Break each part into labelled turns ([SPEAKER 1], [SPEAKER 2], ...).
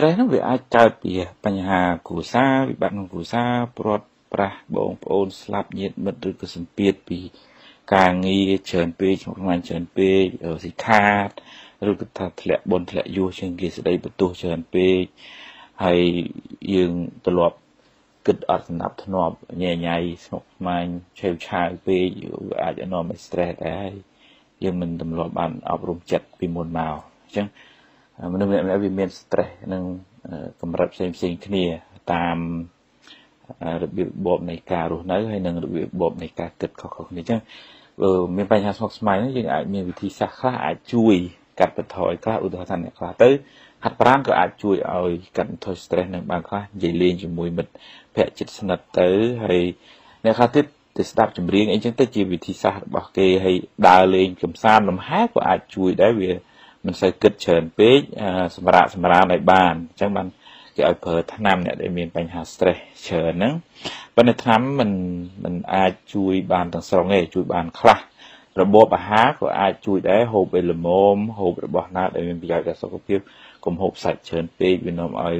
[SPEAKER 1] stress ហ្នឹងវាអាចកើតពីបញ្ហាគ្រួសារវិបត្តិក្នុងគ្រួសារព្រាត់ប្រាសបងប្អូនស្លាប់ញាតិមិត្តឬក៏សម្ពាធពីការងារច្រើនពេកក្នុងថ្ងៃច្រើនពេកសិក្ខាតឬក៏ថាធ្លាក់បុណ្យធ្លាក់យោជាងគេស្ដីបន្ទោសច្រើនពេកហើយយើងទ្រលាប់គិតអត់ស្នាប់ធ្នាប់ញ៉ៃញ៉ៃស្មុគស្មាញឆេវឆាវពេកអាចនាំឲ្យ stress ដែរយើងមិនទម្លាប់បានអប់រំចិត្តពីមុនមកអញ្ចឹង មនុស្សម្នាក់ៗវាមាន stress និងកម្រិតផ្សេងផ្សេងគ្នាតាមរបៀបរបបនៃការរស់នៅហើយនិងរបៀបរបបនៃការគិតខុសៗគ្នាអញ្ចឹងមានបញ្ហាស្មុគស្មាញនេះយើងអាចមានវិធីសាស្ត្រខ្លះអាចជួយកាត់បន្ថយខ្លះឧទាហរណ៍ថាអ្នកខ្លះទៅហាត់ប្រាណក៏អាចជួយឲ្យកាត់បន្ថយ stress នឹងបានខ្លះនិយាយលេងជាមួយមិត្តភក្តិជិតស្និទ្ធទៅហើយអ្នកខ្លះទៀតទៅស្ដាប់ចម្រៀងអីចឹងទៅជាវិធីសាស្ត្ររបស់គេហើយដើរលេងកំសាន្តលំហែក៏អាចជួយដែរវា មិនសូវគិតច្រើនពេកសម្រាប់សម្រានឲ្យបានអញ្ចឹងបានគេឲ្យប្រើថ្នាំអ្នកដែលមានបញ្ហា stress ច្រើនហ្នឹងប៉ុន្តែថ្នាំមិនមិនអាចជួយបានទាំងស្រុងទេជួយបានខ្លះរបបអាហារក៏អាចជួយដែរហូបឲ្យល្មមហូបរបស់ណាដែលមានប្រយោជន៍ដល់សុខភាពកុំហូបសាច់ច្រើនពេកវានាំឲ្យ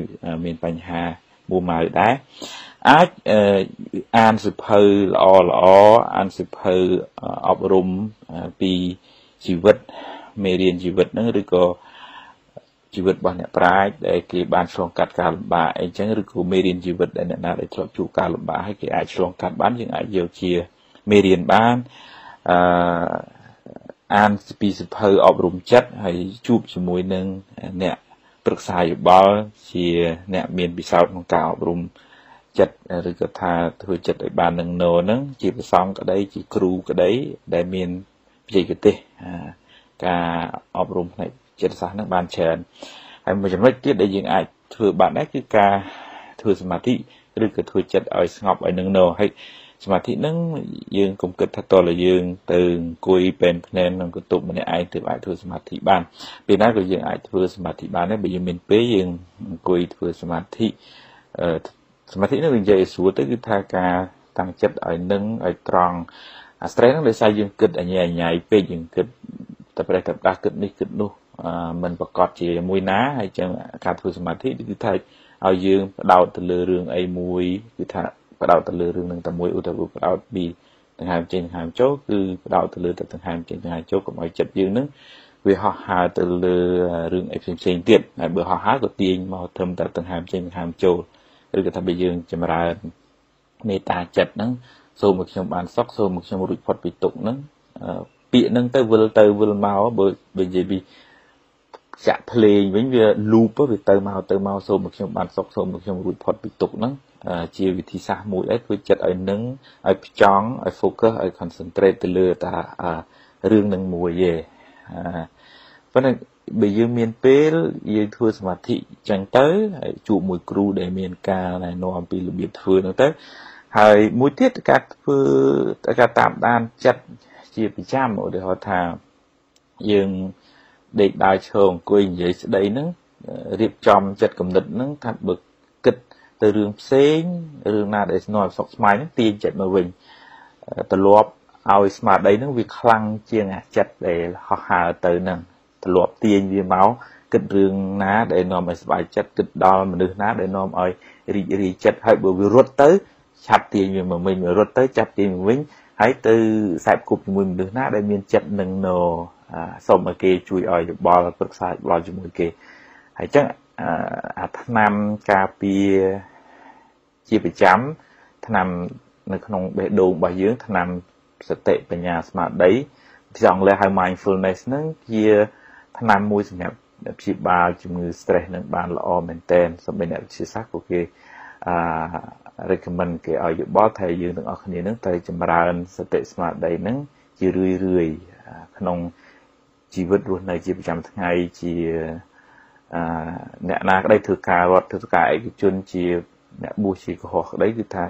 [SPEAKER 1] មានបញ្ហាមួម៉ៅដែរអាចអានសិភៅល្អល្អអានសិភៅអប់រំពីជីវិត មេរៀនជីវិតហ្នឹងឬក៏ជីវិតរបស់អ្នកប្រាជ្ញដែលគេបានឆ្លងកាត់ការលំបាកអីចឹងឬក៏មេរៀនជីវិតដែលអ្នកណាដែលធ្លាប់ជួបការលំបាកហើយគេអាចឆ្លងកាត់បានយើងអាចយកជាមេរៀនបានអឺអានពីសភៅអប់រំចិត្តហើយជួបជាមួយនឹងអ្នកប្រឹក្សាយោបល់ជាអ្នកមានពិសោធន៍ក្នុងការអប់រំចិត្តឬក៏ថាធ្វើចិត្តឲ្យបាននឹងណោហ្នឹងជាប្រសងក្តីជាគ្រូក្តីដែលមានបច្ចេកទេស ការអប់រំផ្នែកចិត្តសាស្ត្រហ្នឹងបានច្រើនហើយមួយចំណុចទៀតដែលយើងអាចធ្វើបានដែរគឺការធ្វើសមាធិឬក៏ធ្វើចិត្តឲ្យស្ងប់ឲ្យនឹងណោហើយសមាធិហ្នឹងយើងកុំគិតថាតើយើងទៅអង្គុយពេនភ្នែនក្នុងកន្ទប់ម្នាក់ឯងទើបអាចធ្វើសមាធិបានពេលណាក៏យើងអាចធ្វើសមាធិបានដែរបើយើងមានពេលយើងអង្គុយធ្វើសមាធិសមាធិនេះនិយាយស្រួលទៅគឺថាការតាំងចិត្តឲ្យនឹងឲ្យត្រង់អាស្រ័យនឹងដោយសារយើងគិតអញ្ញាអញ្ញាយពេកយើងគិត តែប្រេះតែដាស់គិតនេះគិតនោះមិនប្រកបជាមួយណាហើយចឹងការធ្វើសមាធិគឺថាឲ្យយើងបដោតទៅលើរឿងអីមួយគឺថាបដោតទៅលើរឿងនឹងតែមួយឧទាហរណ៍បដោតពីដង្ហើមចេញដង្ហើមចូលគឺបដោតទៅលើតែដង្ហើមចេញដង្ហើមចូលកុំឲ្យចិត្តយើងនឹងវាហោះហើរទៅលើរឿងអីផ្សេងផ្សេងទៀតហើយបើហោះហើរក៏ទាញមកត្រឹមតែដង្ហើមចេញដង្ហើមចូលឬក៏ថាបើយើងចម្រើនមេត្តាចិត្តហ្នឹងសូមឲ្យខ្ញុំបានសុខសូមឲ្យខ្ញុំរួចផុតពីទុក្ខហ្នឹង ពាក្យហ្នឹងទៅវិលទៅវិលមកបើបើនិយាយពីចាក់ភ្លេងវិញវាលូបវាទៅមកទៅមកសូមឲ្យខ្ញុំបានសុខសូមឲ្យខ្ញុំរួចផុតពីទុក្ខហ្នឹងជាវិធីសាស្ត្រមួយដែរធ្វើចិត្តឲ្យនឹងឲ្យផ្ចង់ឲ្យ focus ឲ្យ concentrate ទៅលើតារឿងនឹងមួយទេប៉ុន្តែបើយើងមានពេលយើងធ្វើសមាធិចឹងទៅហើយជួបមួយគ្រូដែលមានការណែនាំពីរបៀបធ្វើហ្នឹងទៅហើយមួយទៀតការធ្វើការតាមដានចិត្ត ជាប្រចាំឧទាហរណ៍ថាយើងដេកដើរឈរអង្គុយនិយាយស្ដីហ្នឹងរៀបចំចិត្តគំនិតហ្នឹងថាបើគិតទៅរឿងផ្សេងរឿងណាដែលស្នល់សុខស្មាយហ្នឹងទាញចិត្តមកវិញទលាប់ឲ្យស្មារតីហ្នឹងវាខ្លាំងជាងអាចិត្តដែលហោះហើរទៅហ្នឹងទលាប់ទាញវាមកគិតរឿងណាដែលនាំឲ្យសុបាយចិត្តគិតដល់មនុស្សណាដែលនាំឲ្យរីករាយចិត្តហើយបើវារត់ទៅឆាប់ទាញវាមកវិញរត់ទៅចាប់ទាញមកវិញ ហើយទៅខ្សែគប់ជាមួយមនុស្សណាដែលមានចិត្តនឹងណសូមឲ្យគេជួយឲ្យយោបល់ប្រឹក្សាយោបល់ជាមួយគេហើយចឹងអាថ្នាំការពារជាប្រចាំថ្នាំនៅក្នុងបេះដូងរបស់យើងថ្នាំសតិបញ្ញាស្មារតីភាសាអង់គ្លេសហៅ mindfulness ហ្នឹងជាថ្នាំមួយសម្រាប់ព្យាបាលជំងឺ stress នឹងបានល្អមែនទែនសម្រាប់អ្នកវិទ្យាសាស្ត្រពួកគេអឺ recommend គេឲ្យយោបល់ថាយើងទាំងអស់គ្នានឹងត្រូវចម្រើនសតិស្មារតីនឹងជារឿយរឿយក្នុងជីវិតរស់នៅជាប្រចាំថ្ងៃជាអឺអ្នកណាក្តីធ្វើការរដ្ឋធ្វើការឯកជនជាអ្នកបួសជាកុហកក្តីគឺថា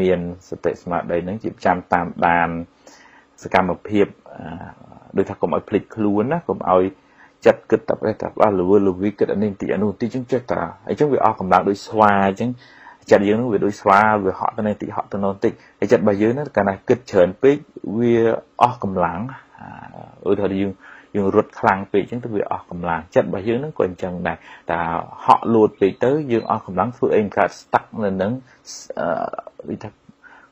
[SPEAKER 1] មានសតិស្មារតីនឹងជាប្រចាំតាមដានសកម្មភាពដូចថាកុំឲ្យភ្លេចខ្លួនណាកុំឲ្យចិត្តគិតតែប្រេះតែផ្លាស់លវលវីគិតអានេះបន្តិចអានោះបន្តិចចឹងចេះតាអញ្ចឹងវាអស់កម្លាំងដូចស្វាអញ្ចឹង ចិត្តយើងនឹងវាដូចស្វាវាហក់ទៅនេះតិចហក់ទៅនោះតិចហើយចិត្តរបស់យើងហ្នឹងកាលណាគិតច្រើនពេកវាអស់កម្លាំងឧទាហរណ៍យើងយយើងរត់ខ្លាំងពេកអញ្ចឹងទៅវាអស់កម្លាំងចិត្តរបស់យើងហ្នឹងក៏អញ្ចឹងដែរតែហក់លួតពេកទៅយើងអស់កម្លាំងធ្វើអីមិនកើតស្តាក់នៅនឹងវាថា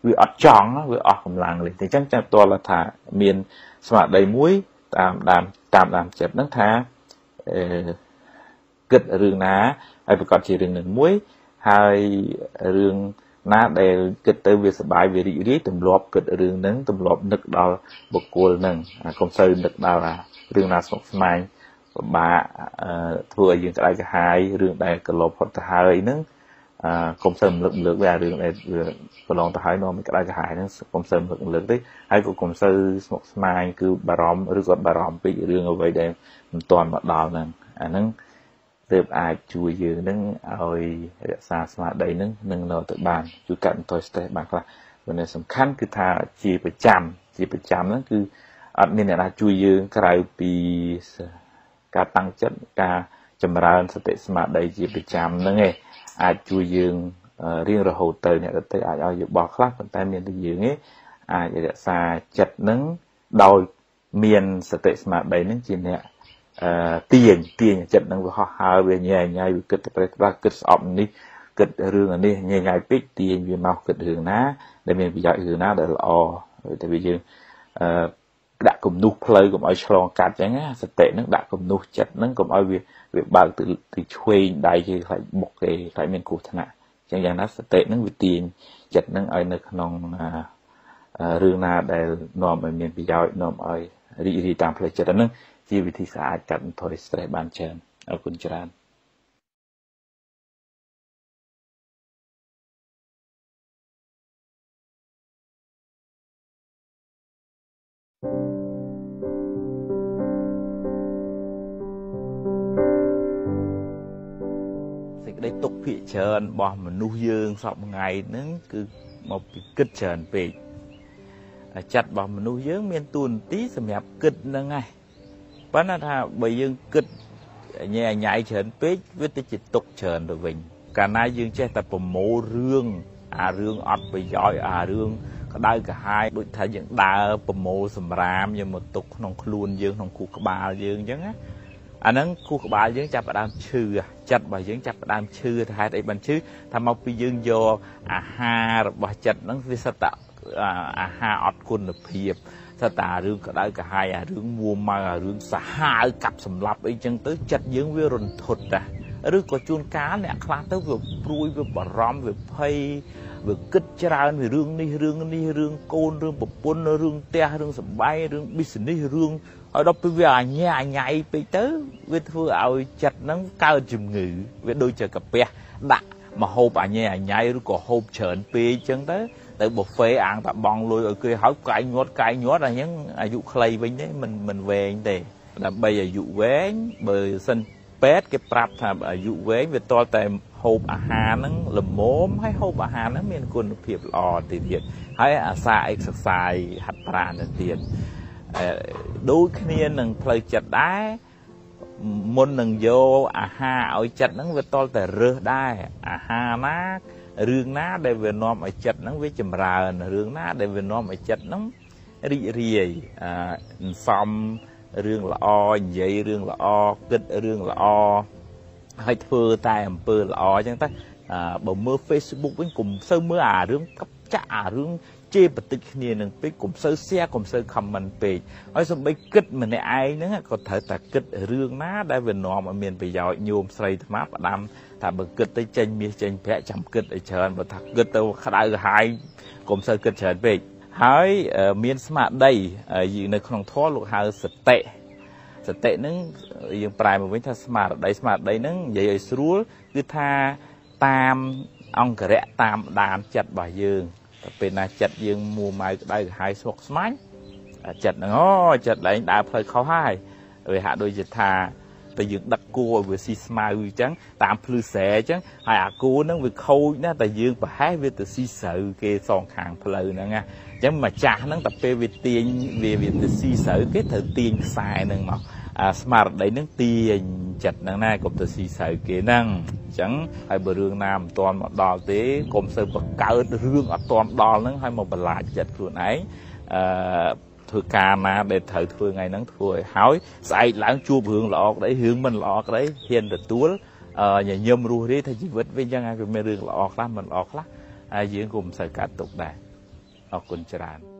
[SPEAKER 1] វាអត់ចង់វាអស់កម្លាំងលេងអញ្ចឹងចាំតលថាមានស្មារតីមួយតាមតាមតាមតាមចិត្តហ្នឹងថាអឺគិតរឿងណាហើយប្រកាសជារឿងនឹងមួយ ហើយរឿងណាដែលគិតទៅវាសបាយវារីករាយទម្លាប់គិតរឿងហ្នឹងទម្លាប់នឹកដល់បុគ្គលហ្នឹងអាកុំសូវនឹកដល់អារឿងណាស្មុគស្មាញពិបាកធ្វើឲ្យយើងក្តៅក្រហាយរឿងដែលកន្លងផុតទៅហើយហ្នឹងអើកុំសើមលើកលើកវារឿងដែលកន្លងទៅហើយនាំឲ្យក្តៅក្រហាយហ្នឹងកុំសើមលើកលើកទេហើយក៏កុំសើស្មុគស្មាញគឺបារម្ភឬក៏បារម្ភពេករឿងអ្វីដែលមិនទាន់មកដល់ហ្នឹងអាហ្នឹង ទើបអាចជួយយើងនឹងឲ្យរក្សាស្មារតីនឹងនឹងនៅទៅបានជួយកាត់បន្ថយ stress បានខ្លះប៉ុន្តែសំខាន់គឺថាជាប្រចាំជាប្រចាំហ្នឹងគឺអត់មានអ្នកណាជួយយើងក្រៅពីការតាំងចិត្តការចម្រើនសតិស្មារតីជាប្រចាំហ្នឹងឯងអាចជួយយើងរៀងរហូតទៅអ្នកដទៃអាចឲ្យយោបល់ខ្លះប៉ុន្តែមានតែយើងឯងអាចរក្សាចិត្តហ្នឹងដោយមានសតិស្មារតីហ្នឹងជាអ្នក អឺទាញទាញចិត្តនឹងវាហោះហើរវាញ៉ៃញ៉ៃវាគិតទៅប្រេះប្រាស់គិតស្អប់នេះគិតរឿងនេះញ៉ៃញ៉ៃពេកទាញវាមកគិតរឿងណាដែលមានប្រយោជន៍រឿងណាដែលល្អតែវាយើងអឺដាក់គំនុះផ្លូវកុំឲ្យឆ្លងកាត់ចឹងណាសតិនឹងដាក់គំនុះចិត្តនឹងកុំឲ្យវាវាបើកទៅទៅឆ្វេងដៃគេខ្លាចបុកគេខ្លាចមានគ្រោះថ្នាក់ចឹងយ៉ាងណាសតិនឹងវាទាញចិត្តនឹងឲ្យនៅក្នុងរឿងណាដែលនាំឲ្យមានប្រយោជន៍នាំឲ្យ រីករាយតាមផ្លូវចិត្តហ្នឹងជាវិធីសាស្ត្រអាចកាត់បន្ថយ stress បានច្រើនអរគុណច្រើនសេចក្តីទុកភាកច្រើនរបស់មនុស្សយើងសពថ្ងៃហ្នឹងគឺមកពីគិតច្រើនពេក ចិត្តរបស់មនុស្សយើង មានទួនាទីសម្រាប់គិតហ្នឹងឯងប៉ុន្តែថាបើយើងគិតញ៉ៃញ៉ៃច្រើនពេកវាទៅជាទុកច្រើនទៅវិញកាលណាយើងចេះតែប្រមូលរឿងអារឿងអត់ប្រយោជន៍អារឿងក្តៅក្រហាយដូចថាយើងដើរប្រមូលសម្រាមយកមកទុកក្នុងខ្លួនយើងក្នុងគូក្បាលយើងអញ្ចឹងណាអាហ្នឹងគូក្បាលយើងចាប់ផ្ដើមឈឺចិត្តរបស់យើងចាប់ផ្ដើមឈឺថាហេតុអីបានឈឺថាមកពីយើងយកអាហាររបស់ចិត្តហ្នឹងវាសិតតែ អាហារអត់គុណភាពថាតារឿងក្តៅក្រហាយអារឿងមួម៉ៅអារឿងសាហាវកាប់សម្លាប់អីចឹងទៅចិត្តយើងវារន្ធត់ដែរឬក៏ជួនកាលអ្នកខ្លះទៅវាព្រួយវាបារម្ភវាភ័យវាគិតច្រើនពីរឿងនេះរឿងនេះរឿងកូនរឿងប្រពន្ធរឿងផ្ទះរឿងសម្បែងរឿង business រឿងឲ្យដល់ពេលវាអញ្ញាអញ្ញៃពេកទៅវាធ្វើឲ្យចិត្តហ្នឹងកើតជំងឺវាដូចជាកាពះដាក់មកហូបអញ្ញៃអញ្ញៃឬក៏ហូបច្រើនពេកអញ្ចឹងទៅ ទៅប៊ូហ្វេអាងតាបងលុយឲ្យគេហើយកែងញាត់កែងញាត់អាហ្នឹងអាយុខ្លីវិញទេមិនមិនវែងទេដើម្បីអាយុវែងបើសិនពេទ្យគេប្រាប់ថាអាយុវែងវាតលតែហូបអាហារហ្នឹងល្មមហើយហូបអាហារហ្នឹងមានគុណភាពល្អទៅទៀតហើយអាសាអេកសសាយហាត់ប្រាណទៅទៀតដូចគ្នានឹងផ្លូវចិត្តដែរមុននឹងយកអាហារឲ្យចិត្តហ្នឹងវាតលតែរើសដែរអាហារណា រឿងណាដែលវានាំឲ្យចិត្តហ្នឹងវាចម្រើនរឿងណាដែលវានាំឲ្យចិត្តហ្នឹងរីករាយអសំរឿងល្អនិយាយរឿងល្អគិតរឿងល្អហើយធ្វើតែអំពើល្អអញ្ចឹងទៅបើមើល Facebook វិញកុំសូវមើលអារឿងកັບចាក់អារឿង ជេរបតិចគ្នានឹងពេកកុំសូវ share កុំសូវ comment ពេកហើយសំបីគិតម្នាក់ឯងហ្នឹងក៏ត្រូវតែគិតរឿងណាដែលវានាំឲ្យមានប្រយោជន៍ញោមស្រីថ្មផ្ដាំថាបើគិតទៅចេញមាសចេញប្រាក់ចាំគិតឲ្យច្រើនបើថាគិតទៅក្តៅក្រហាយកុំសូវគិតច្រើនពេកហើយមានស្មារតីនៅក្នុងធម៌លោកហៅសតិសតិហ្នឹងយើងប្រែមកវិញថាស្មារតីស្មារតីហ្នឹងនិយាយឲ្យស្រួលគឺថាតាមអង្គរៈតាមដានចិត្តរបស់យើងតែ ពេលណាចិត្តយើងមួម៉ៅក្តៅក្រហាយស្មុគស្មាញចិត្តហ្នឹងអូចិត្តឡើងដើរផ្លូវខុសហើយវាហាក់ដូចជាថាតែយើងដឹកគោឲ្យវាស៊ីស្មៅអញ្ចឹងតាមភ្លឺស្រែអញ្ចឹងហើយអាគោហ្នឹងវាខូចណាតែយើងប្រហែសវាទៅស៊ីស្រូវគេសងខាងផ្លូវហ្នឹងណាអញ្ចឹងម្ចាស់ហ្នឹងតែពេលវាទាញវាវាទៅស៊ីស្រូវគេត្រូវទាញខ្សែហ្នឹងមក អាស្មារតីហ្នឹងទាញចិត្តហ្នឹងណាកុំទៅស៊ីស្រូវគេហ្នឹងអញ្ចឹងហើយបើរឿងណាមិនទាន់មកដល់ទេកុំសូវបង្កើតរឿងអត់ទាន់ដល់ហ្នឹងហើយមកបន្លាចចិត្តខ្លួនឯងអឺធ្វើការណាដែលត្រូវធ្វើថ្ងៃហ្នឹងធ្វើឲ្យហើយស្អែកឡើងជួបរឿងល្អក្តីរឿងមិនល្អក្តីហ៊ានទទួលញញឹមរស់រាយថាជីវិតវិញចឹងហើយវាមានរឿងល្អខ្លះមិនល្អខ្លះហើយយើងក៏មិនសូវកាត់ទុកដែរអរគុណច្រើន